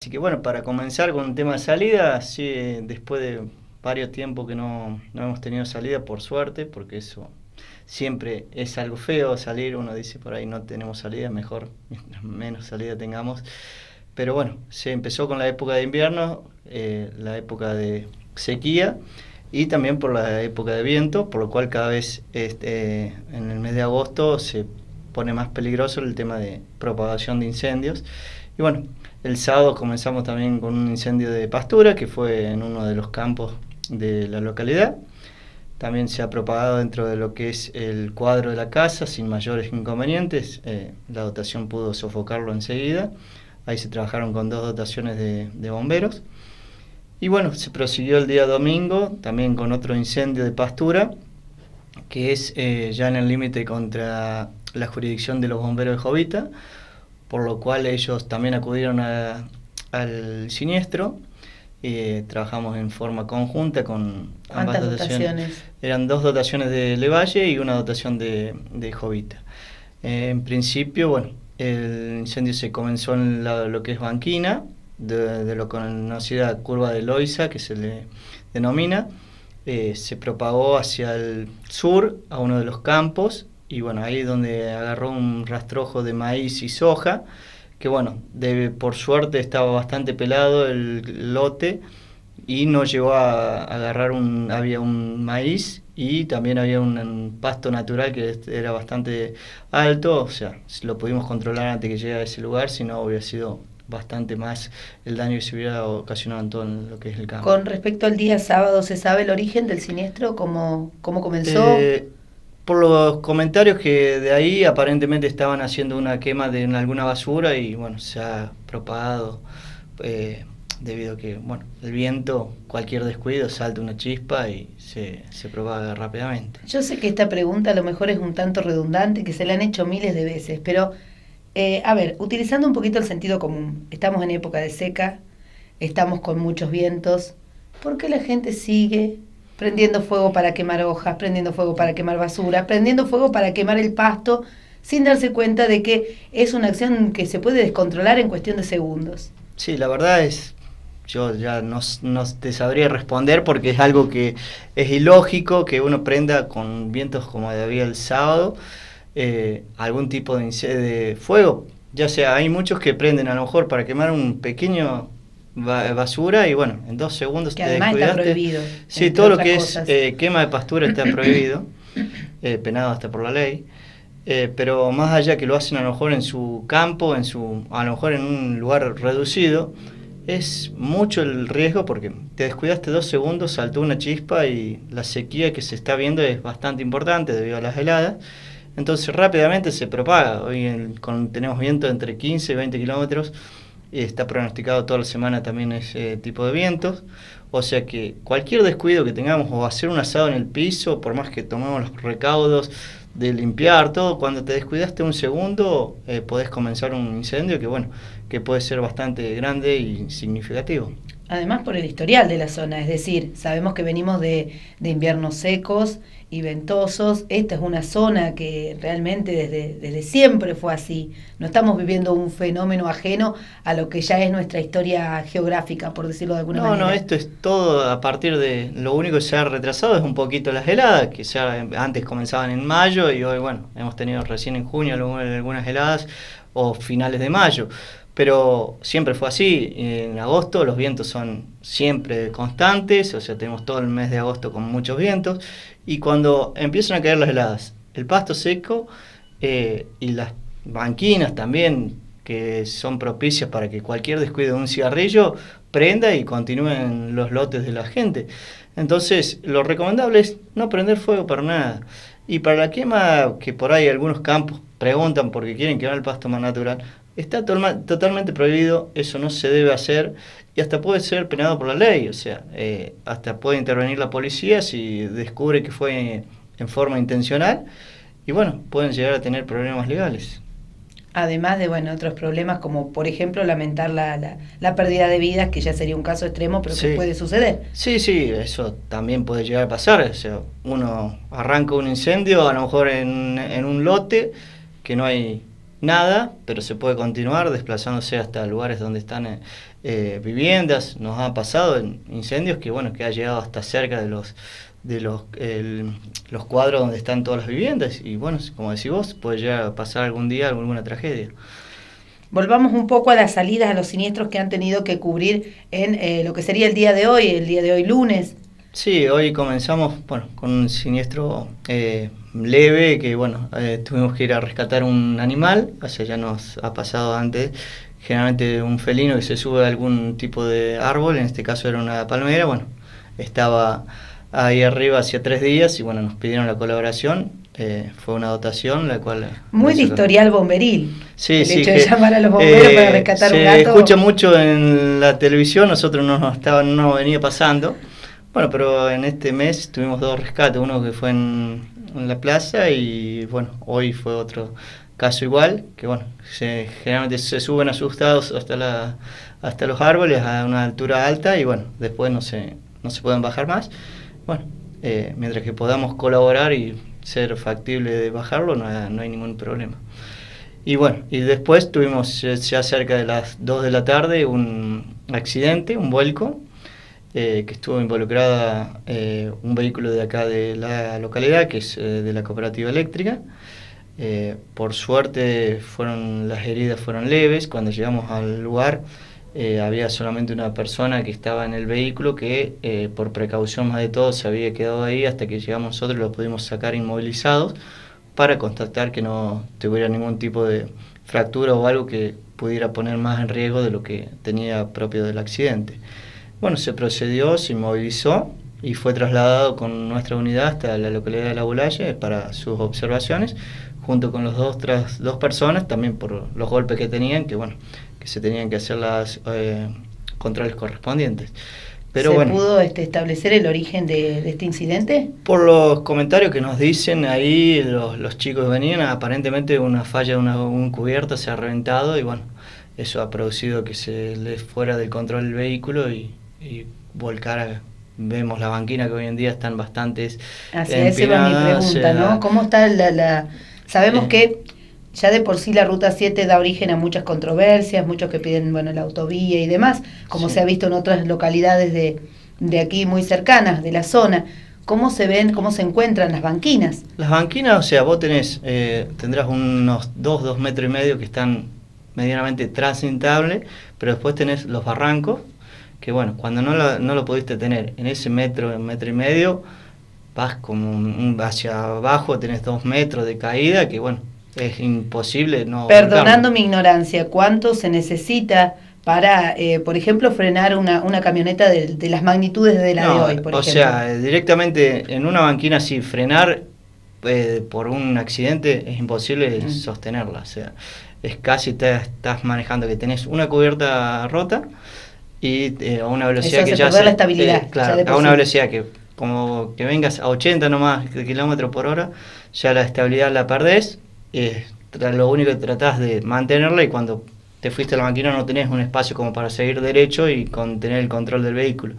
Así que bueno, para comenzar con un tema de salida, sí, después de varios tiempos que no, no hemos tenido salida, por suerte, porque eso siempre es algo feo salir, uno dice por ahí no tenemos salida, mejor menos salida tengamos. Pero bueno, se empezó con la época de invierno, eh, la época de sequía y también por la época de viento, por lo cual cada vez este, en el mes de agosto se pone más peligroso el tema de propagación de incendios. Y bueno, el sábado comenzamos también con un incendio de pastura que fue en uno de los campos de la localidad. También se ha propagado dentro de lo que es el cuadro de la casa sin mayores inconvenientes. Eh, la dotación pudo sofocarlo enseguida. Ahí se trabajaron con dos dotaciones de, bomberos. Y bueno, se prosiguió el día domingo también con otro incendio de pastura, que es eh, ya en el límite contra la jurisdicción de los bomberos de Jovita, por lo cual ellos también acudieron a- al siniestro. Eh, trabajamos en forma conjunta con ambas ¿Cuántas dotaciones? Eran dos dotaciones de Levalle y una dotación de, de Jovita. Eh, en principio, bueno, el incendio se comenzó en la- lo que es Banquina, de, de lo conocida curva de Loiza, que se le denomina. Eh, se propagó hacia el sur, a uno de los campos, y bueno, ahí donde agarró un rastrojo de maíz y soja, que bueno, de, por suerte estaba bastante pelado el lote y no llegó a, agarrar un, había un maíz y también había un, un pasto natural que era bastante alto, o sea, lo pudimos controlar antes que llegue a ese lugar, si no hubiera sido bastante más el daño que se hubiera ocasionado en todo lo que es el campo. Con respecto al día sábado, ¿se sabe el origen del siniestro? ¿Cómo, cómo comenzó? Eh, por los comentarios que de ahí aparentemente estaban haciendo una quema de alguna basura y bueno, se ha propagado eh, debido a que, bueno, el viento, cualquier descuido, salta una chispa y se, se propaga rápidamente. Yo sé que esta pregunta a lo mejor es un tanto redundante, que se la han hecho miles de veces, pero eh, a ver, utilizando un poquito el sentido común, estamos en época de seca, estamos con muchos vientos, ¿por qué la gente sigue prendiendo fuego para quemar hojas, prendiendo fuego para quemar basura, prendiendo fuego para quemar el pasto, sin darse cuenta de que es una acción que se puede descontrolar en cuestión de segundos? Sí, la verdad es, yo ya no, no te sabría responder porque es algo que es ilógico que uno prenda con vientos como había el sábado eh, algún tipo de, de fuego. Ya sea, hay muchos que prenden a lo mejor para quemar un pequeño basura y bueno, en dos segundos que te además está descuidaste. prohibido. Sí, todo lo que es eh, quema de pastura está prohibido, eh, penado hasta por la ley. Eh, pero más allá que lo hacen a lo mejor en su campo, en su, a lo mejor en un lugar reducido, es mucho el riesgo porque te descuidaste dos segundos, saltó una chispa y la sequía que se está viendo es bastante importante debido a las heladas. Entonces rápidamente se propaga. Hoy en, con, tenemos viento entre 15 y 20 kilómetros. Está pronosticado toda la semana también ese tipo de vientos. O sea que cualquier descuido que tengamos o hacer un asado en el piso, por más que tomemos los recaudos de limpiar todo, cuando te descuidaste un segundo eh, podés comenzar un incendio que bueno, que puede ser bastante grande y significativo. Además por el historial de la zona, es decir, sabemos que venimos de, de inviernos secos y ventosos, esta es una zona que realmente desde, desde siempre fue así, no estamos viviendo un fenómeno ajeno a lo que ya es nuestra historia geográfica, por decirlo de alguna no, manera. No, esto es todo a partir de, lo único que se ha retrasado es un poquito las heladas, que ya antes comenzaban en mayo y hoy, bueno, hemos tenido recién en junio algunas heladas o finales de mayo pero siempre fue así. En agosto los vientos son siempre constantes, o sea, tenemos todo el mes de agosto con muchos vientos, y cuando empiezan a caer las heladas, el pasto seco eh, y las banquinas también, que son propicias para que cualquier descuido de un cigarrillo prenda y continúen los lotes de la gente. Entonces, lo recomendable es no prender fuego para nada. Y para la quema, que por ahí algunos campos preguntan porque quieren quemar el pasto más natural, está to totalmente prohibido, eso no se debe hacer y hasta puede ser penado por la ley, o sea, eh, hasta puede intervenir la policía si descubre que fue en forma intencional y bueno, pueden llegar a tener problemas legales. Además de bueno otros problemas como por ejemplo lamentar la, la, la pérdida de vidas, que ya sería un caso extremo, pero Sí. que puede suceder. Sí, sí, eso también puede llegar a pasar. O sea, uno arranca un incendio, a lo mejor en, en un lote, que no hay nada, pero se puede continuar desplazándose hasta lugares donde están eh, eh, viviendas. Nos ha pasado en incendios que bueno que ha llegado hasta cerca de los de los, los cuadros donde están todas las viviendas y bueno, como decís vos, puede llegar a pasar algún día alguna tragedia. Volvamos un poco a las salidas, a los siniestros que han tenido que cubrir en eh, lo que sería el día de hoy, el día de hoy lunes. Sí, hoy comenzamos bueno, con un siniestro eh, leve que bueno, eh, tuvimos que ir a rescatar un animal, o sea, ya nos ha pasado antes, generalmente un felino que se sube a algún tipo de árbol, en este caso era una palmera, bueno, estaba ahí arriba hacía tres días y bueno, nos pidieron la colaboración eh, fue una dotación la cual... Muy de historial bomberil. Sí, el hecho de llamar a los bomberos para eh, rescatar un gato. Se escucha mucho en la televisión, nosotros no nos estaba, no venía pasando. Bueno, pero en este mes tuvimos dos rescates, uno que fue en, la plaza y bueno, hoy fue otro caso igual, que bueno, se, generalmente se suben asustados hasta, la, hasta los árboles a una altura alta y bueno, después no se, no se pueden bajar más. Bueno, eh, mientras que podamos colaborar y ser factible de bajarlo, no hay, ningún problema. Y bueno, y después tuvimos ya cerca de las 2 de la tarde un accidente, un vuelco, eh, que estuvo involucrada eh, un vehículo de acá de la localidad, que es eh, de la cooperativa eléctrica. por suerte fueron las heridas fueron leves. Cuando llegamos al lugar eh, había solamente una persona que estaba en el vehículo que eh, por precaución más de todo se había quedado ahí hasta que llegamos nosotros lo pudimos sacar inmovilizados para constatar que no tuviera ningún tipo de fractura o algo que pudiera poner más en riesgo de lo que tenía propio del accidente. Bueno, se procedió, se inmovilizó y fue trasladado con nuestra unidad hasta la localidad de La Bulaye para sus observaciones, junto con los dos, otras dos personas, también por los golpes que tenían, que bueno, que se tenían que hacer las eh, controles correspondientes. Pero ¿Se pudo este, establecer el origen de, este incidente? Por los comentarios que nos dicen ahí, los, los chicos venían, aparentemente una falla de una, un cubierta se ha reventado y bueno, eso ha producido que se les fuera del control el vehículo y, y volcara. Vemos la banquina que hoy en día están bastantes. Hacia esa va mi pregunta, ¿no? ¿Cómo está la.? la... Sabemos eh, que ya de por sí la Ruta 7 da origen a muchas controversias, muchos que piden bueno la autovía y demás, como se ha visto en otras localidades de, de aquí muy cercanas, de la zona. ¿Cómo se ven, cómo se encuentran las banquinas? Las banquinas, o sea, vos tenés, eh, tendrás unos 2, 2 metros y medio que están medianamente transitables, pero después tenés los barrancos, que bueno, cuando no lo, no lo pudiste tener en ese metro, metro y medio, vas como un, hacia abajo, tenés dos metros de caída, que bueno, es imposible no. Perdonando mi ignorancia, ¿cuánto se necesita para, eh, por ejemplo, frenar una, una camioneta de, las magnitudes de la de hoy? o sea, directamente en una banquina, si frenar eh, por un accidente es imposible mm. sostenerla. O sea, es casi te estás manejando que tenés una cubierta rota y eh, a una velocidad que ya se, la estabilidad. claro, a una velocidad que como que vengas a 80 nomás kilómetros por hora, ya la estabilidad la perdés eh, lo único que tratás de mantenerla y cuando te fuiste a la máquina no tenés un espacio como para seguir derecho y con tener el control del vehículo.